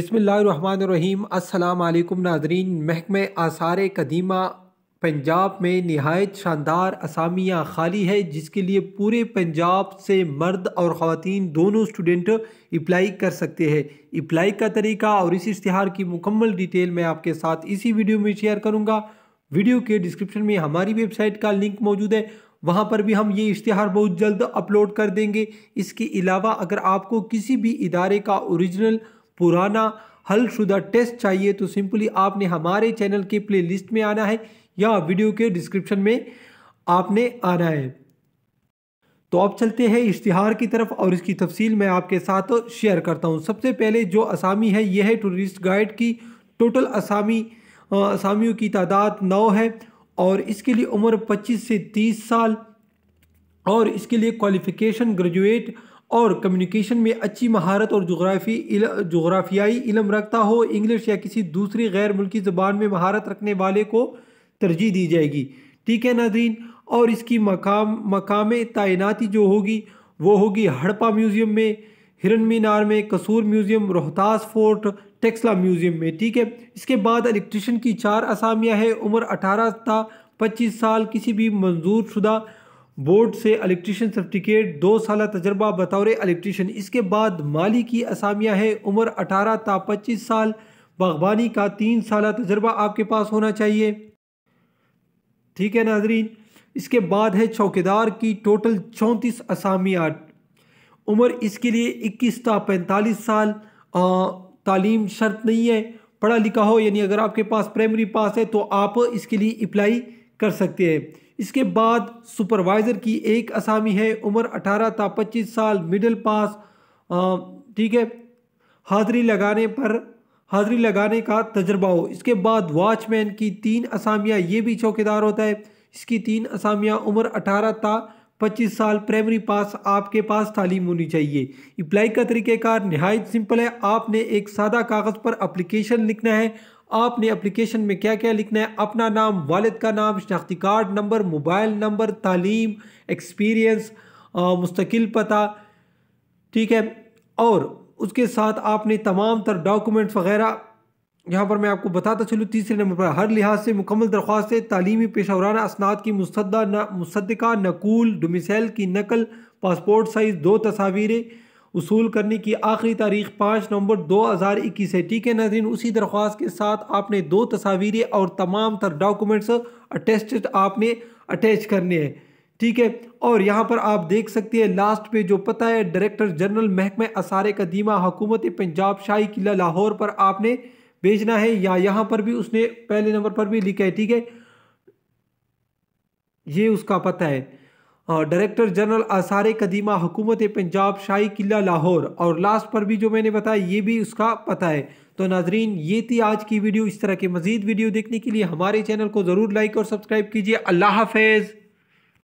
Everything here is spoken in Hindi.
बसमीम अल्लाम नाजरीन। महकम आसार कदीमा पंजाब में नहायत शानदार असामियाँ खाली है, जिसके लिए पूरे पंजाब से मर्द और ख़वान दोनों स्टूडेंट अप्लाई कर सकते हैं। अप्लाई का तरीका और इस इश्तहार की मुकम्मल डिटेल मैं आपके साथ इसी वीडियो में शेयर करूँगा। वीडियो के डिस्क्रिप्शन में हमारी वेबसाइट का लिंक मौजूद है। वहाँ पर भी हम ये इश्तहार बहुत जल्द अपलोड कर देंगे। इसके अलावा अगर आपको किसी भी इदारे का ओरिजिनल पुराना हल शुदा टेस्ट चाहिए तो सिंपली आपने हमारे चैनल के प्ले लिस्ट में आना है या वीडियो के डिस्क्रिप्शन में आपने आना है। तो अब चलते हैं इश्तिहार की तरफ़ और इसकी तफसील मैं आपके साथ शेयर करता हूँ। सबसे पहले जो असामी है यह है टूरिस्ट गाइड की। टोटल असामी असामियों की तादाद नौ है और इसके लिए उम्र 25 से 30 साल और इसके लिए क्वालिफ़िकेशन ग्रेजुएट और कम्युनिकेशन में अच्छी महारत और जोग्राफी जोग्राफियाई इलम रखता हो इंग्लिश या किसी दूसरी गैर मुल्की ज़बान में महारत रखने वाले को तरजीह दी जाएगी। ठीक है नाजरीन? और इसकी मकाम मकाम तैनाती जो होगी, वो होगी हड़पा म्यूज़ियम में, हिरन मीनार में, Kasur museum, Rohtas fort, Taxila museum में। ठीक है? इसके बाद इलेक्ट्रिशन की चार असामियाँ हैं, उम्र अठारह था पच्चीस साल, किसी भी मंजूर शुदा बोर्ड से इलेक्ट्रिशियन सर्टिफिकेट दो साल तजर्बा, बतौर इलेक्ट्रिशियन इसके बाद माली की असामियाँ है। उम्र अठारह ता पच्चीस साल। बागबानी का तीन साल तजर्बा आपके पास होना चाहिए। ठीक है नाजरीन? इसके बाद है चौकीदार की टोटल चौंतीस असामियाँ। उम्र इसके लिए इक्कीस ता पैंतालीस साल। तालीम शर्त नहीं है। पढ़ा लिखा हो, यानी अगर आपके पास प्राइमरी पास है तो आप इसके लिए अप्लाई कर सकते हैं। इसके बाद सुपरवाइज़र की एक असामी है, उम्र अठारह था, पच्चीस साल मिडिल पास ठीक है, हाज़री लगाने पर, हाज़री लगाने का तजर्बा हो। इसके बाद वॉचमैन की तीन असामियाँ, ये भी चौकीदार होता है, इसकी तीन असामियाँ, उम्र अठारह था, पच्चीस साल प्राइमरी पास आपके पास तालीम होनी चाहिए। अप्लाई का तरीक़ेकार, नहायत सिंपल है, आपने एक सादा कागज़ पर अप्लीकेशन लिखना है आपने अप्लीकेशन में क्या क्या लिखना है? अपना नाम, वालिद का नाम, शनाख्ती कार्ड नंबर, मोबाइल नंबर, तालीम एक्सपीरियंस मुस्तकिल पता, ठीक है? और उसके साथ आपने तमाम तर डॉक्यूमेंट्स वगैरह, यहाँ पर मैं आपको बताता चलूँ, तीसरे नंबर पर, हर लिहाज से मुकम्मल दरख्वास्त तालीमी पेशावराना असनाद की मुसदा मुसदा नकूल डोमिसल की नकल पासपोर्ट साइज़ दो तस्वीरें वसूल करने की आखिरी तारीख पाँच नवंबर दो हज़ार इक्कीस है। ठीक है नाजरीन, उसी दरख्वास्त के साथ आपने दो तस्वीरें और तमाम तर डॉक्यूमेंट्स अटेस्टेड आपने अटैच करने हैं। ठीक है, और यहाँ पर आप देख सकते हैं, लास्ट पे जो पता है, डायरेक्टर जनरल महकमे आसार कदीमा हुकूमत पंजाब शाही किला लाहौर पर आपने भेजना है, या यहाँ पर भी उसने पहले नंबर पर भी लिखा है। ठीक है, ये उसका पता है। डायरेक्टर जनरल आसार कदीमा, हुकूमत पंजाब, शाही किला लाहौर और लास्ट पर भी जो मैंने बताया, ये भी उसका पता है। तो नाजरीन, ये थी आज की वीडियो। इस तरह के मजीद वीडियो देखने के लिए हमारे चैनल को ज़रूर लाइक और सब्सक्राइब कीजिए। अल्लाह हाफिज़।